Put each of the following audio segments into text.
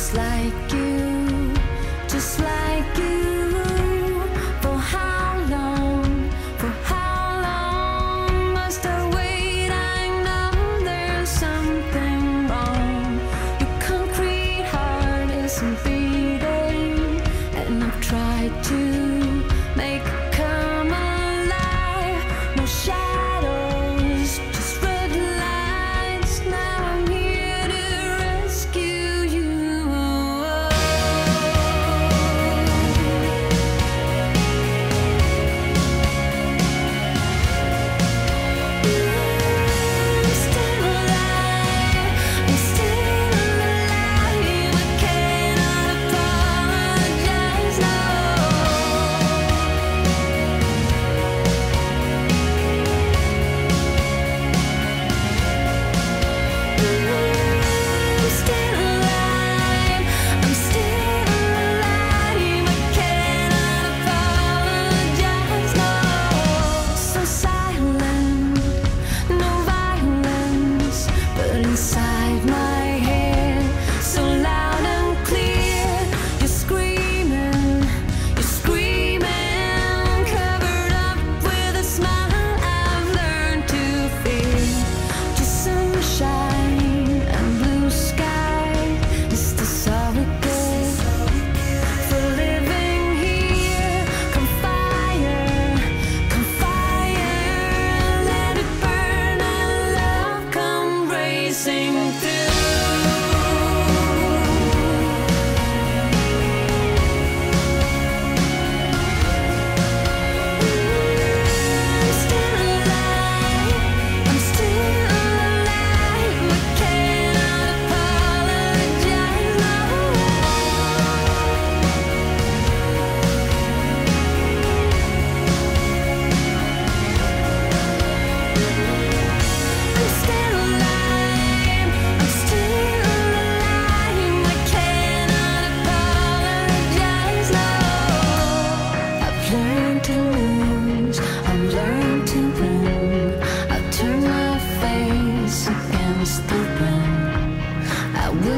just like you.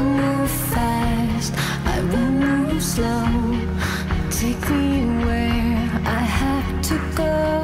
move fast, I will move slow. Take me where I have to go.